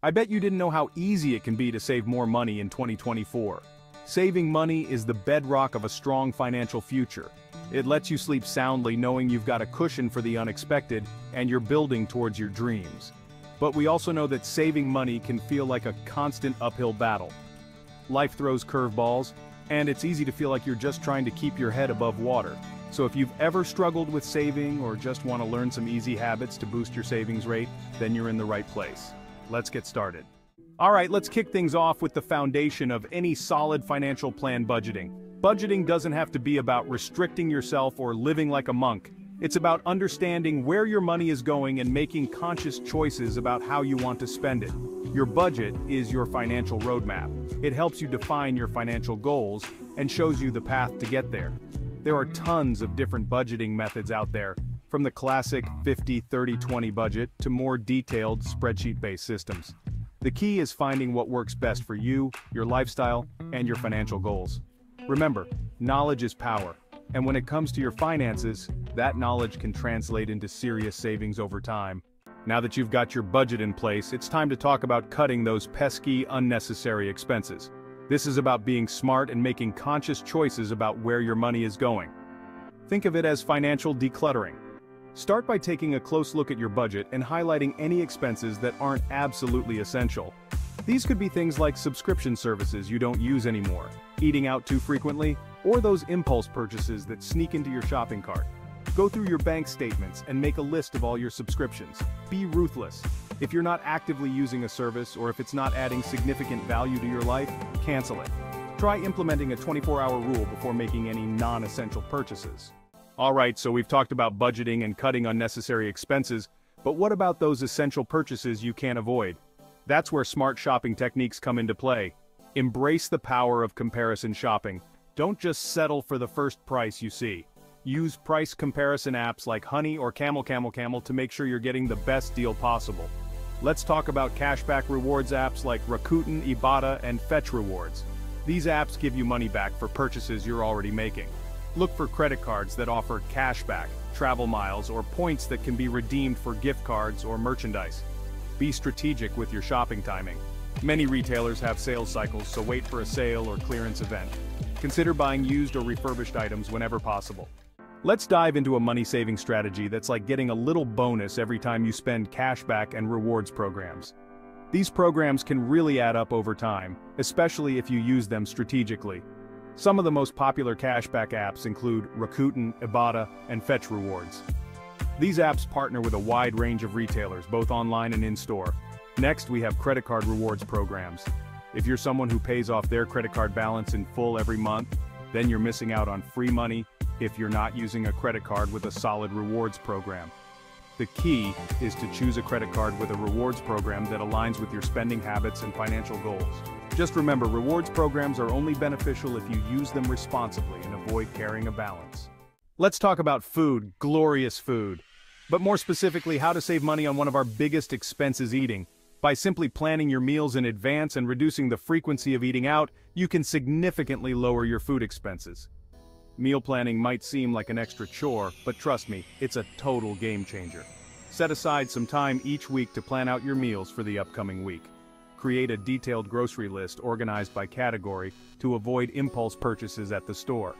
I bet you didn't know how easy it can be to save more money in 2024. Saving money is the bedrock of a strong financial future. It lets you sleep soundly knowing you've got a cushion for the unexpected and you're building towards your dreams. But we also know that saving money can feel like a constant uphill battle. Life throws curveballs, and it's easy to feel like you're just trying to keep your head above water. So if you've ever struggled with saving or just want to learn some easy habits to boost your savings rate, then you're in the right place. Let's get started. Alright, let's kick things off with the foundation of any solid financial plan budgeting. Budgeting doesn't have to be about restricting yourself or living like a monk. It's about understanding where your money is going and making conscious choices about how you want to spend it. Your budget is your financial roadmap. It helps you define your financial goals and shows you the path to get there. There are tons of different budgeting methods out there, from the classic 50-30-20 budget to more detailed spreadsheet-based systems. The key is finding what works best for you, your lifestyle, and your financial goals. Remember, knowledge is power, and when it comes to your finances, that knowledge can translate into serious savings over time. Now that you've got your budget in place, it's time to talk about cutting those pesky, unnecessary expenses. This is about being smart and making conscious choices about where your money is going. Think of it as financial decluttering. Start by taking a close look at your budget and highlighting any expenses that aren't absolutely essential. These could be things like subscription services you don't use anymore, eating out too frequently, or those impulse purchases that sneak into your shopping cart. Go through your bank statements and make a list of all your subscriptions. Be ruthless. If you're not actively using a service or if it's not adding significant value to your life, cancel it. Try implementing a 24-hour rule before making any non-essential purchases. Alright, so we've talked about budgeting and cutting unnecessary expenses, but what about those essential purchases you can't avoid? That's where smart shopping techniques come into play. Embrace the power of comparison shopping. Don't just settle for the first price you see. Use price comparison apps like Honey or Camel Camel Camel to make sure you're getting the best deal possible. Let's talk about cashback rewards apps like Rakuten, Ibotta, and Fetch Rewards. These apps give you money back for purchases you're already making. Look for credit cards that offer cashback, travel miles, or points that can be redeemed for gift cards or merchandise. Be strategic with your shopping timing. Many retailers have sales cycles, so wait for a sale or clearance event. Consider buying used or refurbished items whenever possible. Let's dive into a money-saving strategy that's like getting a little bonus every time you spend cashback and rewards programs. These programs can really add up over time, especially if you use them strategically. Some of the most popular cashback apps include Rakuten, Ibotta, and Fetch Rewards. These apps partner with a wide range of retailers, both online and in-store. Next, we have credit card rewards programs. If you're someone who pays off their credit card balance in full every month, then you're missing out on free money, if you're not using a credit card with a solid rewards program. The key is to choose a credit card with a rewards program that aligns with your spending habits and financial goals. Just remember, rewards programs are only beneficial if you use them responsibly and avoid carrying a balance. Let's talk about food, glorious food. But more specifically, how to save money on one of our biggest expenses eating. By simply planning your meals in advance and reducing the frequency of eating out, you can significantly lower your food expenses. Meal planning might seem like an extra chore, but trust me, it's a total game changer. Set aside some time each week to plan out your meals for the upcoming week. Create a detailed grocery list organized by category to avoid impulse purchases at the store.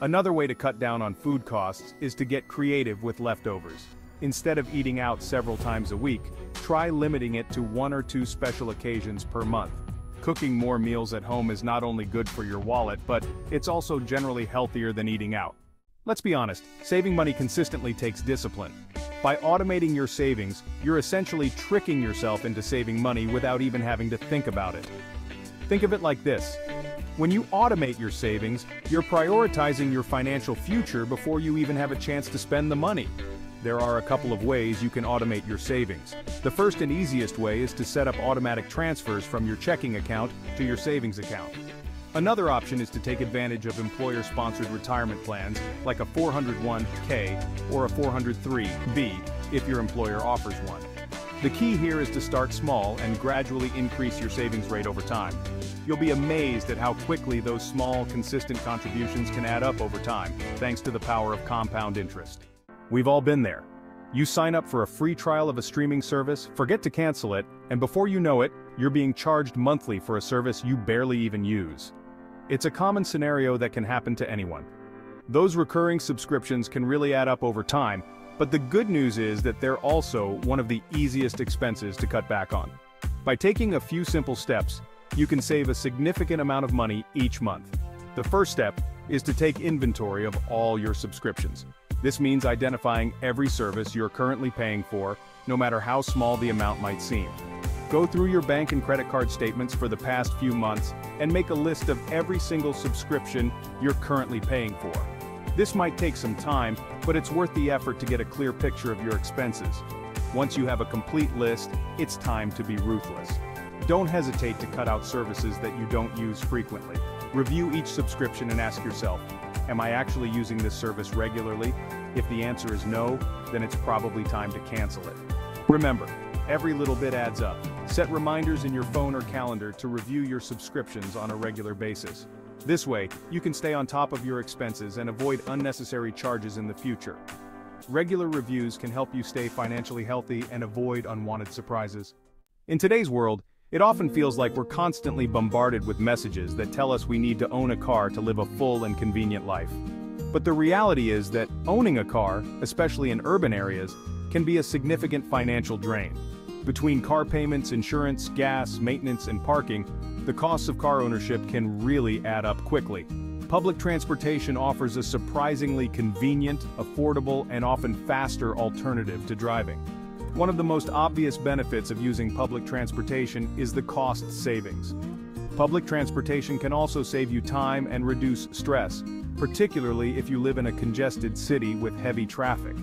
Another way to cut down on food costs is to get creative with leftovers. Instead of eating out several times a week, try limiting it to one or two special occasions per month. Cooking more meals at home is not only good for your wallet, but it's also generally healthier than eating out. Let's be honest, saving money consistently takes discipline. By automating your savings, you're essentially tricking yourself into saving money without even having to think about it. Think of it like this. When you automate your savings, you're prioritizing your financial future before you even have a chance to spend the money. There are a couple of ways you can automate your savings. The first and easiest way is to set up automatic transfers from your checking account to your savings account. Another option is to take advantage of employer-sponsored retirement plans like a 401k or a 403b if your employer offers one. The key here is to start small and gradually increase your savings rate over time. You'll be amazed at how quickly those small, consistent contributions can add up over time, thanks to the power of compound interest. We've all been there. You sign up for a free trial of a streaming service, forget to cancel it, and before you know it, you're being charged monthly for a service you barely even use. It's a common scenario that can happen to anyone. Those recurring subscriptions can really add up over time, but the good news is that they're also one of the easiest expenses to cut back on. By taking a few simple steps, you can save a significant amount of money each month. The first step is to take inventory of all your subscriptions. This means identifying every service you're currently paying for, no matter how small the amount might seem. Go through your bank and credit card statements for the past few months and make a list of every single subscription you're currently paying for. This might take some time, but it's worth the effort to get a clear picture of your expenses. Once you have a complete list, it's time to be ruthless. Don't hesitate to cut out services that you don't use frequently. Review each subscription and ask yourself, am I actually using this service regularly? If the answer is no, then it's probably time to cancel it. Remember, every little bit adds up. Set reminders in your phone or calendar to review your subscriptions on a regular basis. This way, you can stay on top of your expenses and avoid unnecessary charges in the future. Regular reviews can help you stay financially healthy and avoid unwanted surprises. In today's world, it often feels like we're constantly bombarded with messages that tell us we need to own a car to live a full and convenient life. But the reality is that owning a car, especially in urban areas, can be a significant financial drain. Between car payments, insurance, gas, maintenance, and parking, the costs of car ownership can really add up quickly. Public transportation offers a surprisingly convenient, affordable, and often faster alternative to driving. One of the most obvious benefits of using public transportation is the cost savings. Public transportation can also save you time and reduce stress, particularly if you live in a congested city with heavy traffic.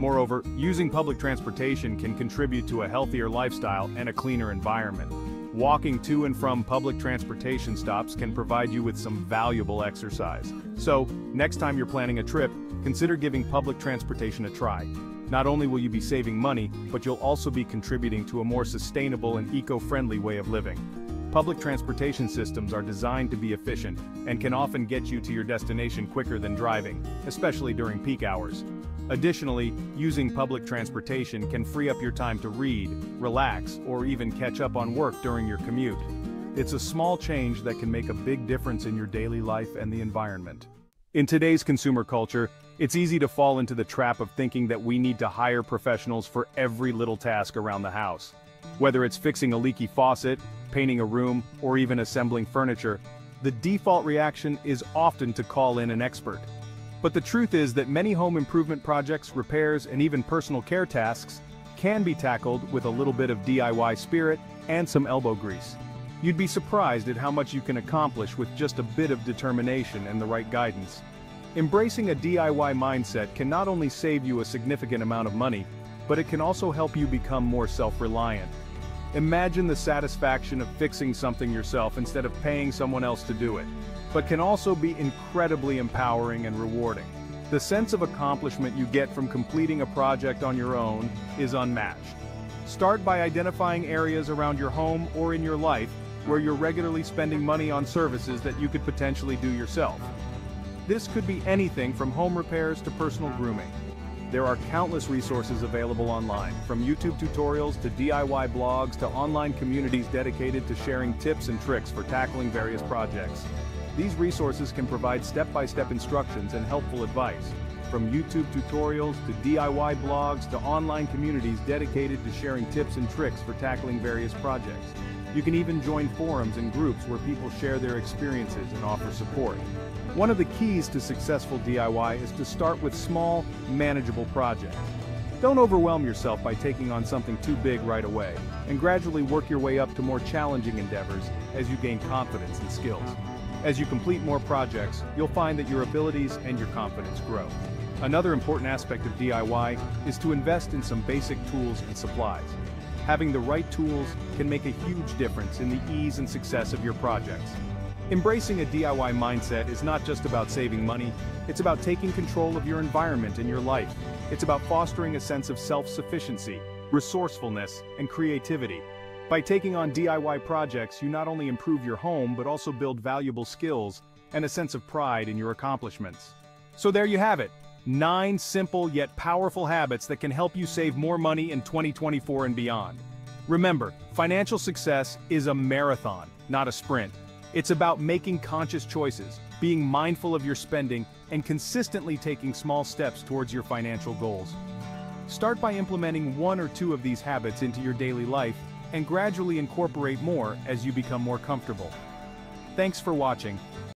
Moreover, using public transportation can contribute to a healthier lifestyle and a cleaner environment. Walking to and from public transportation stops can provide you with some valuable exercise. So, next time you're planning a trip, consider giving public transportation a try. Not only will you be saving money, but you'll also be contributing to a more sustainable and eco-friendly way of living. Public transportation systems are designed to be efficient and can often get you to your destination quicker than driving, especially during peak hours. Additionally, using public transportation can free up your time to read, relax, or even catch up on work during your commute. It's a small change that can make a big difference in your daily life and the environment. In today's consumer culture, it's easy to fall into the trap of thinking that we need to hire professionals for every little task around the house. Whether it's fixing a leaky faucet, painting a room, or even assembling furniture, the default reaction is often to call in an expert. But the truth is that many home improvement projects, repairs, and even personal care tasks can be tackled with a little bit of DIY spirit and some elbow grease. You'd be surprised at how much you can accomplish with just a bit of determination and the right guidance. Embracing a DIY mindset can not only save you a significant amount of money, but it can also help you become more self-reliant. Imagine the satisfaction of fixing something yourself instead of paying someone else to do it but can also be incredibly empowering and rewarding. The sense of accomplishment you get from completing a project on your own is unmatched. Start by identifying areas around your home or in your life where you're regularly spending money on services that you could potentially do yourself. This could be anything from home repairs to personal grooming. There are countless resources available online, from YouTube tutorials to DIY blogs to online communities dedicated to sharing tips and tricks for tackling various projects. These resources can provide step-by-step -step instructions and helpful advice, from YouTube tutorials to DIY blogs to online communities dedicated to sharing tips and tricks for tackling various projects. You can even join forums and groups where people share their experiences and offer support. One of the keys to successful DIY is to start with small, manageable projects. Don't overwhelm yourself by taking on something too big right away, and gradually work your way up to more challenging endeavors as you gain confidence and skills. As you complete more projects, you'll find that your abilities and your confidence grow. Another important aspect of DIY is to invest in some basic tools and supplies. Having the right tools can make a huge difference in the ease and success of your projects. Embracing a DIY mindset is not just about saving money, it's about taking control of your environment and your life. It's about fostering a sense of self-sufficiency, resourcefulness, and creativity. By taking on DIY projects, you not only improve your home but also build valuable skills and a sense of pride in your accomplishments. So there you have it. 9 simple yet powerful habits that can help you save more money in 2024 and beyond. Remember, financial success is a marathon, not a sprint. It's about making conscious choices, being mindful of your spending, and consistently taking small steps towards your financial goals. Start by implementing one or two of these habits into your daily life, and gradually incorporate more as you become more comfortable. Thanks for watching.